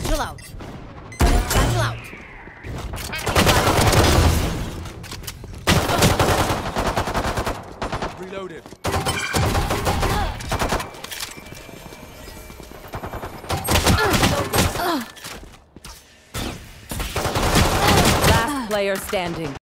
Satchel out. Satchel out. Reloaded. Last player standing.